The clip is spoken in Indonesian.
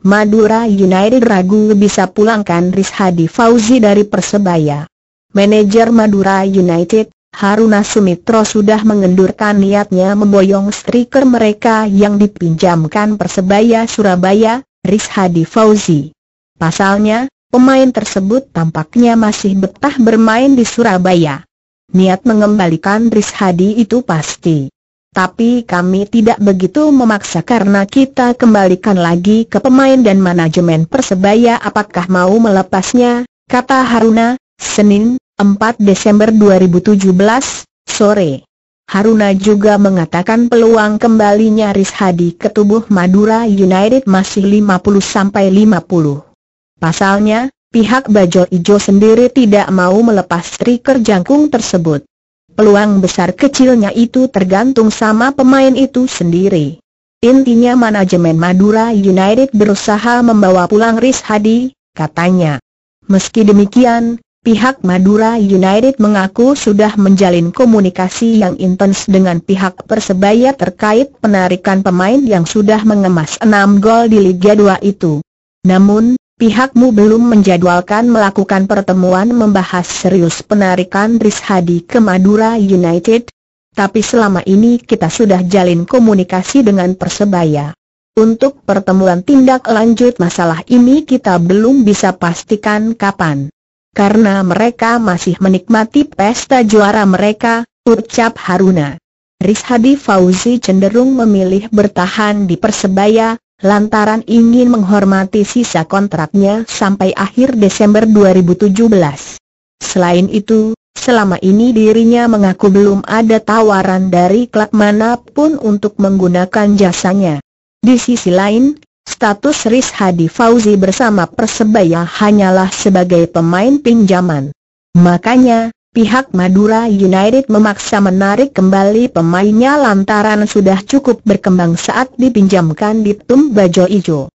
Madura United ragu bisa pulangkan Hadi Fauzi dari Persebaya. Manajer Madura United, Haruna Sumitro sudah mengendurkan niatnya memboyong striker mereka yang dipinjamkan Persebaya Surabaya, Hadi Fauzi. Pasalnya, pemain tersebut tampaknya masih betah bermain di Surabaya. Niat mengembalikan Hadi itu pasti. Tapi kami tidak begitu memaksa karena kita kembalikan lagi ke pemain dan manajemen Persebaya apakah mau melepasnya, kata Haruna, Senin, 4 Desember 2017, sore. Haruna juga mengatakan peluang kembalinya Hadi ke tubuh Madura United masih 50-50. Pasalnya, pihak Bajo Ijo sendiri tidak mau melepas striker jangkung tersebut peluang besar kecilnya itu tergantung sama pemain itu sendiri. Intinya manajemen Madura United berusaha membawa pulang Riz Hadi, katanya. Meski demikian, pihak Madura United mengaku sudah menjalin komunikasi yang intens dengan pihak Persebaya terkait penarikan pemain yang sudah mengemas 6 gol di Liga 2 itu. Namun, pihakmu belum menjadwalkan melakukan pertemuan membahas serius penarikan Riz Hadi ke Madura United? Tapi selama ini kita sudah jalin komunikasi dengan Persebaya. Untuk pertemuan tindak lanjut masalah ini kita belum bisa pastikan kapan. Karena mereka masih menikmati pesta juara mereka, ucap Haruna. Riz Hadi Fauzi cenderung memilih bertahan di Persebaya, lantaran ingin menghormati sisa kontraknya sampai akhir Desember 2017. Selain itu, selama ini dirinya mengaku belum ada tawaran dari klub mana pun untuk menggunakan jasanya. Di sisi lain, status Riz Hadi Fauzi bersama Persebaya hanyalah sebagai pemain pinjaman. Makanya, Pihak Madura United memaksa menarik kembali pemainnya lantaran sudah cukup berkembang saat dipinjamkan di Tum Bajo Ijo.